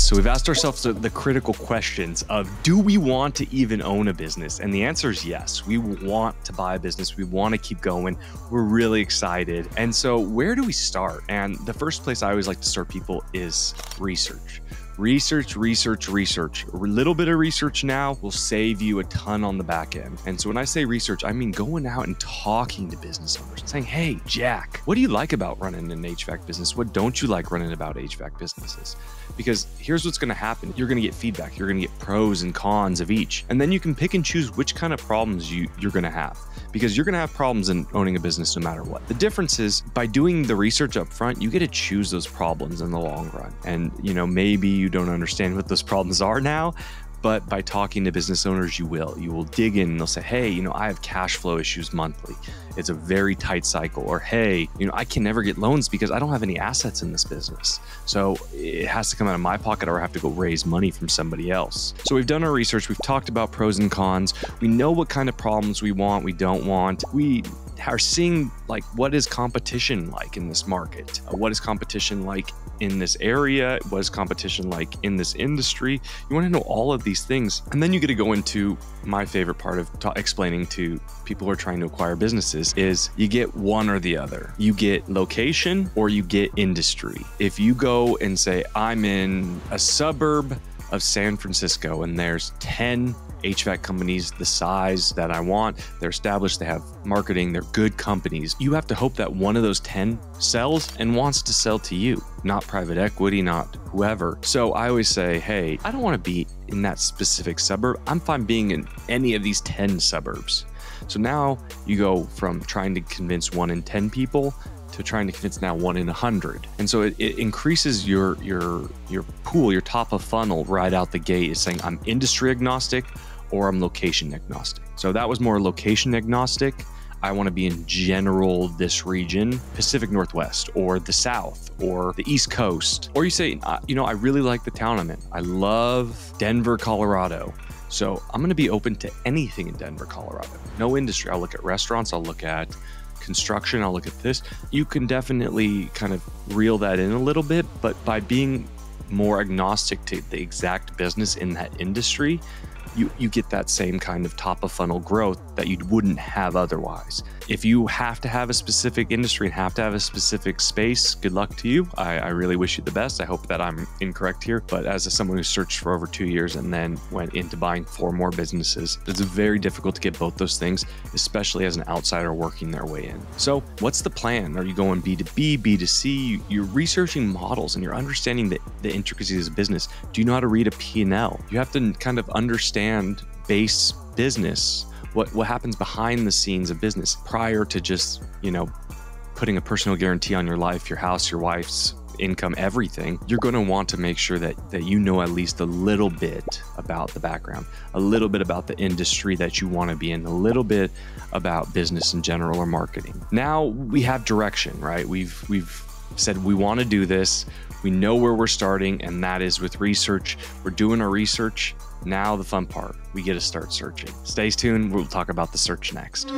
right, so we've asked ourselves the, the, critical questions of do we want to even own a business? And the answer is yes. We want to buy a business. We want to keep going. We're really excited. And so, where do we start? And the first place I always like to start people is research. Research, research, research. A little bit of research now will save you a ton on the back end. And so when I say research, I mean going out and talking to business owners, saying, hey, Jack, what do you like about running an HVAC business? What don't you like running about HVAC businesses? Because here's what's going to happen you're going to get feedback, you're going to get pros and cons of each. And then you can pick and choose which kind of problems you, you're going to have because you're going to have problems in owning a business no matter what. The difference is by doing the research up front, you get to choose those problems in the long run. And, you know, maybe you don't understand what those problems are now, but by talking to business owners, you will. You will dig in and they'll say, hey, you know, I have cash flow issues monthly. It's a very tight cycle. Or, hey, you know, I can never get loans because I don't have any assets in this business. So it has to come out of my pocket or I have to go raise money from somebody else. So we've done our research. We've talked about pros and cons. We know what kind of problems we want, we don't want. We are seeing like what is competition like in this market? What is competition like in this area? What is competition like in this industry? You want to know all of these things. And then you get to go into my favorite part of explaining to people who are trying to acquire businesses is you get one or the other. You get location or you get industry. If you go and say, I'm in a suburb of San Francisco and there's 10 HVAC companies the size that I want. They're established, they have marketing, they're good companies. You have to hope that one of those 10 sells and wants to sell to you, not private equity, not whoever. So I always say, hey, I don't want to be in that specific suburb. I'm fine being in any of these 10 suburbs. So now you go from trying to convince one in 10 people to trying to convince now one in a hundred. And so it, it, increases your your your pool, your top of funnel right out the gate is saying I'm industry agnostic or I'm location agnostic. So that was more location agnostic. I want to be in general this region, Pacific Northwest or the South or the East Coast. Or you say, uh, you know, I really like the town I'm in. I love Denver, Colorado. So I'm going to be open to anything in Denver, Colorado. No industry. I'll look at restaurants, I'll look at construction, I'll look at this. You can definitely kind of reel that in a little bit, but by being more agnostic to the exact business in that industry, you, you get that same kind of top of funnel growth that you wouldn't have otherwise. If you have to have a specific industry and have to have a specific space, good luck to you. I, I really wish you the best. I hope that I'm incorrect here. But as a, someone who searched for over two years and then went into buying four more businesses, it's very difficult to get both those things, especially as an outsider working their way in. So, what's the plan? Are you going B2B, B2C? You're researching models and you're understanding the, the intricacies of business. Do you know how to read a P&L? You have to kind of understand base business what what happens behind the scenes of business prior to just you know putting a personal guarantee on your life, your house, your wife's income, everything, you're going to want to make sure that that you know at least a little bit about the background, a little bit about the industry that you want to be in, a little bit about business in general or marketing. Now we have direction, right? We've we've said we want to do this. We know where we're starting, and that is with research. We're doing our research. Now, the fun part we get to start searching. Stay tuned. We'll talk about the search next.